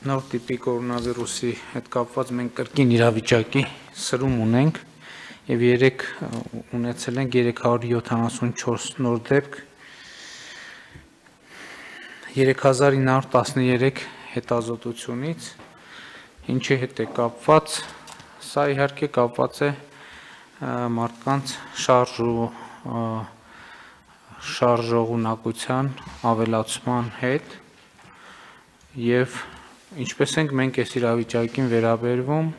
նոր տիպի կորոնավիրուսի հետ կապված մենք կրկին իրավիճակի սրում ունենք եւ 3 ունեցել ենք 374 նոր դեպք 3913 հետազոտությունից ինչի հետ է կապված սա իհարկե կապված է մարդկանց շարժու շարժողունակության ավելացման հետ եւ ինչպես ենք մենք այս իրավիճակին վերաբերվում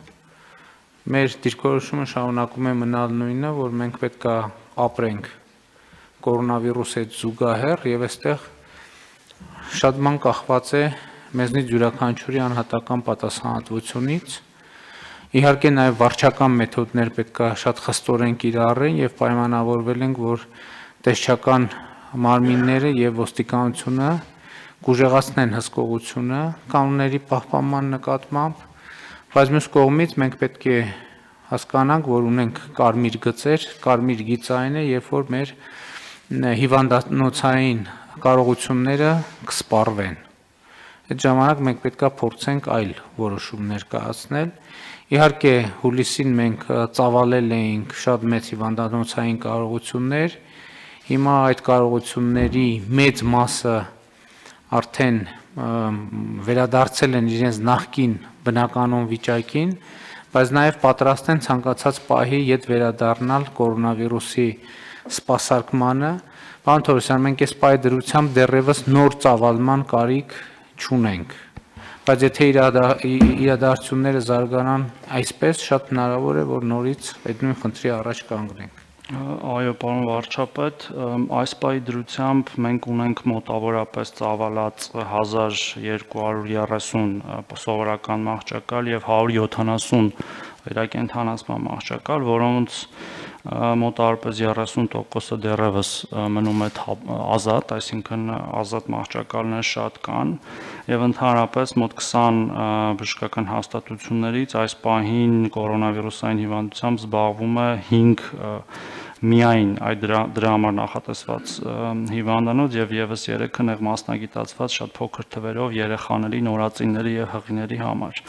մեր դիրքորոշումը շարունակում է մնալ նույնը որ մենք պետքա ապրենք կորոնավիրուսի հետ զուգահեռ եւ այստեղ շատ բան կախված է մեզնից յուրաքանչյուրի անհատական պատասխանատվությունից Իհարկե նաև վարչական մեթոդներ պետքա շատ խստորեն կիրառեն եւ պայմանավորվել ենք, որ տեսչական մարմինները եւ ոստիկանությունը կուժեղացնեն հսկողությունը կանոնների պահպանման նկատմամբ, բայց մյուս կողմից մենք պետք է հասկանանք, որ ունենք կարմիր գծեր, կարմիր գիծային է, երբ որ մեր հիվանդանոցային կարողությունները կսպառվեն։ Այդ ժամանակ մենք պետքա փորձենք այլ որոշումներ կայացնել Իհարկե հուլիսին մենք ծավալել էինք շատ մեծ հիվանդանոցային կարողություններ։ Հիմա այդ կարողությունների մեծ մասը արդեն վերադարձել են իրենց նախկին բնականոն վիճակին, բայց նաև պատրաստ են ցանկացած պահի յետ վերադառնալ կորոնավիրուսի սպասարկմանը։ Պարոն Թորոսյան, մենք այս պահի դրությամբ դեռևս նոր ծավալման կարիք չունենք բայց եթե իրադարձությունները զարգանան այսպես, շատ հնարավոր է, որ նորից այդ նույն խնդրի առաջ կանգնենք։ Այո, պարոն վարչապետ, այս պայի դրությամբ մենք ունենք մոտավորապես ծավալած 1230 սովորական մահճակալ եւ 170 վերակենդանացման մահճակալ, որոնց մոտավորապես 30%-ը դեռևս մնում է ազատ, այսինքն ազատ մահճակալներ շատ կան եւ ընդհանրապես մոտ 20 բժշկական հաստատություններից այս պահին կորոնավիրուսային հիվանդությամբ զբաղվում է 5 միայն այդ դրա, դրա համար նախատեսված հիվանդանոց եւ եւս 3-ը նեղ մասնագիտացված շատ փոքր թվերով երեխաների, նորածինների եւ հղիների համար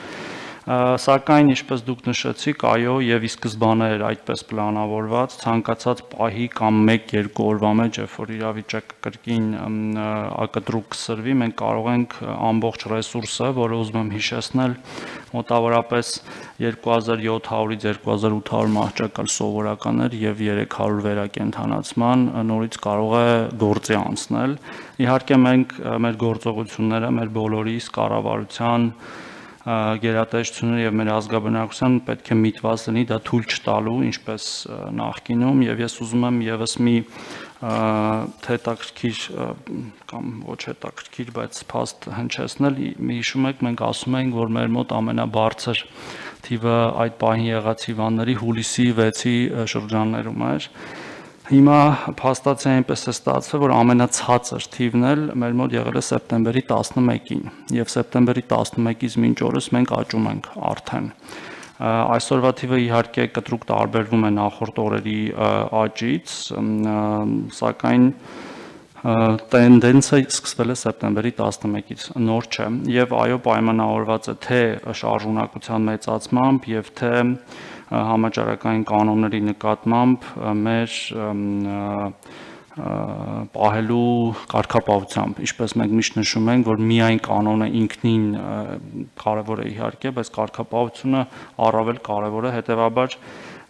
սակայն ինչպես դուք նշեցիք, այո, եւ ի սկզբանե էր այդպես պլանավորված, ցանկացած պահի կամ 1-2 օրվա մեջ, երբ որ իրավիճակը կրկին ակտրուկ սրվի, մենք կարող ենք ամբողջ ռեսուրսը, որը ուզում եմ հիշեցնել, մոտավորապես 2700-ից 2800 մահճակալ սովորականներ եւ 300 վերակենդանացման նորից կարող է գործի անցնել։ Իհարկե մենք մեր գործողությունները, մեր բոլորիս կառավարության գերատեսչությունը եւ մեր ազգաբնակության պետք է միտված լինի դա թույլ չտալու ինչպես նախկինում եւ ես ուզում եմ եւս մի թետակրքիր կամ ոչ հետաքրքիր, բայց փաստ հնչեցնել։ Մի հիշում եք, մենք ասում ենք, որ մեր մոտ ամենաբարձր թիվը այդ պահին եղած հիվանդների հուլիսի 6-ի շրջաններում էր։ Հիմա փաստացի այնպես է ստացվել, որ ամենացածր թիվն էլ մեր մոտ եղել է սեպտեմբերի 11-ին, եւ սեպտեմբերի 11-ից մինչ օրս մենք աճում ենք արդեն։ Այսօրվա թիվը իհարկե կտրուկ տարբերվում է նախորդ օրերի աճից, սակայն տենդենսը սկսվել է սեպտեմբերի 11-ից, նոր չէ, եւ այո պայմանավորված է թե շարժունակության մեծացմամբ եւ թե համաճարակային կանոնների նկատմամբ մեր պահելու կարգապահությամբ, ինչպես մենք միշտ նշում ենք, որ միայն կանոնը ինքնին կարևոր է իհարկե, բայց կարգապահությունը առավել կարևոր է, հետեւաբար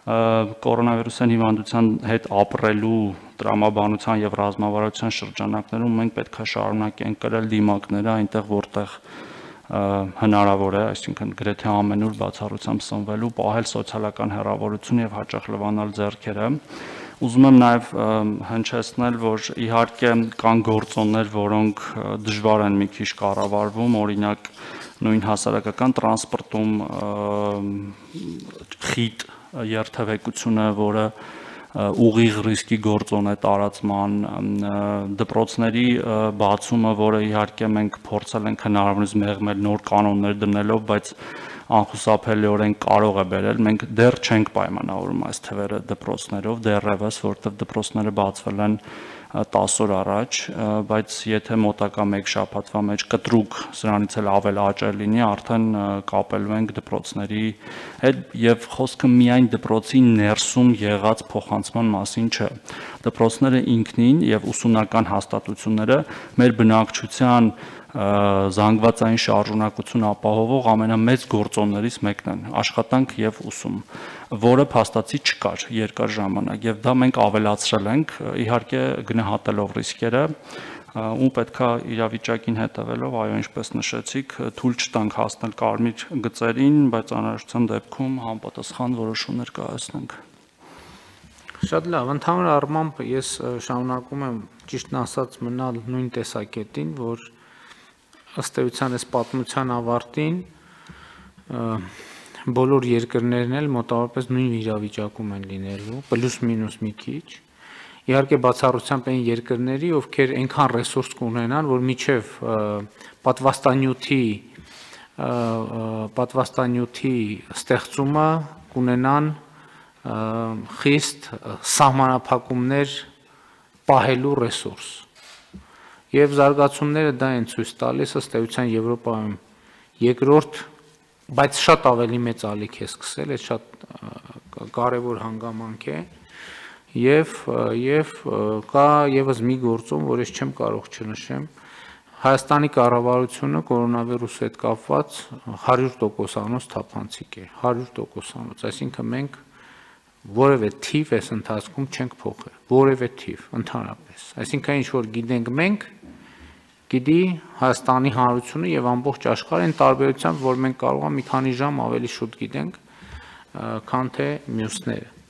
կորոնավիրուսային հիվանդության հետ ապրելու տրամաբանության եւ ռազմավարության շրջանակներում մենք պետք է շարունակենք կրել դիմակները այնտեղ որտեղ հնարավոր է, այսինքն գրեթե ամենուր բացառությամբ սնվելու, պահել սոցիալական հեռավորություն եւ հաճախ լվանալ ձեռքերը։ Ուզում եմ նաև հնչեցնել, որ իհարկե կան գործոններ, որոնք դժվար են մի քիչ կառավարվում, օրինակ նույն հասարակական տրանսպորտում խիտ երթևեկությունը, որը ուղիղ ռիսկի գործոն է տարածման դպրոցների բացումը, որը իհարկե մենք փորձել ենք հնարավորինս մեղմել նոր կանոններ դնելով, բայց անխուսափելիորեն կարող է բերել։ Մենք դեռ չենք պայմանավորում այս թվերը դպրոցներով, դեռևս, որտեղ դպրոցները բացվել են 10 օր առաջ, բայց եթե մոտակա 1 շաբաթվա մեջ կտրուկ սրանից էլ ավել աճել լինի, արդեն կապելու ենք դպրոցների հետ եւ խոսքը միայն դպրոցի ներսում եղած փոխանցման մասին չէ։ Դպրոցները ինքնին եւ ուսումնական հաստատությունները մեր բնակչության զանգվածային շարժունակություն ապահովող ամենամեծ գործոններից մեկն են աշխատանք եւ ուսում որը փաստացի չկար երկար ժամանակ եւ դա մենք ավելացրել ենք իհարկե գնահատելով ռիսկերը ու պետքա իրավիճակին հետևելով, այո, ինչպես նշեցիք, թույլ չտանք հասնել կարմիր գծերին, բայց անհրաժեշտության դեպքում համապատասխան որոշումներ կայացնենք։ Շատ լավ, ընդհանուր առմամբ ես շարունակում եմ ճիշտն ասած մնալ նույն տեսակետին, որ ըստ էության այս պատմության ավարտին բոլոր երկրներն էլ մոտավորապես նույն իրավիճակում են լինելու, պլյուս մինուս մի քիչ։ Իհարկե բացառությամբ այն երկրների, ովքեր այնքան ռեսուրս կունենան, որ միջև պատվաստանյութի պատվաստանյութի ստեղծումը կունենան խիստ սահմանափակումներ պահելու ռեսուրս։ Եվ զարգացումները դա են ցույց տալիս ըստ էության Եվրոպայում երկրորդ բայց շատ ավելի մեծ ալիք է սկսել, այդ շատ կարևոր հանգամանք է եւ եւ կա եւս մի գործում, որ ես չեմ կարող չնշեմ, Հայաստանի կառավարությունը կորոնավիրուսի հետ կապված 100%-անոց թափանցիկ է, 100%-անոց, այսինքն մենք որևէ թիվ այս ընթացքում չենք փոխել, որևէ թիվ ընդհանրապես։ Այսինքն ինչ որ գիտենք մենք, գիտի Հայաստանի Հանրությունը եւ ամբողջ աշխարհը այն տարբերությամբ, որ մենք կարող ենք մի քանի ժամ ավելի շուտ գիտենք, քան թե մյուսները։